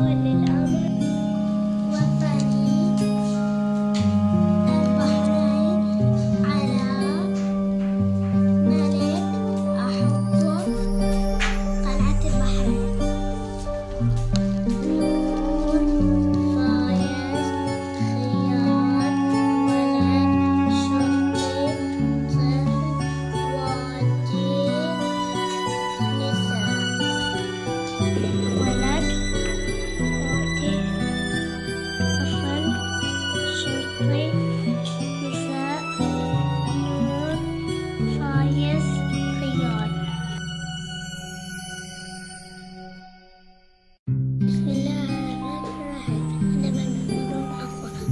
Oh,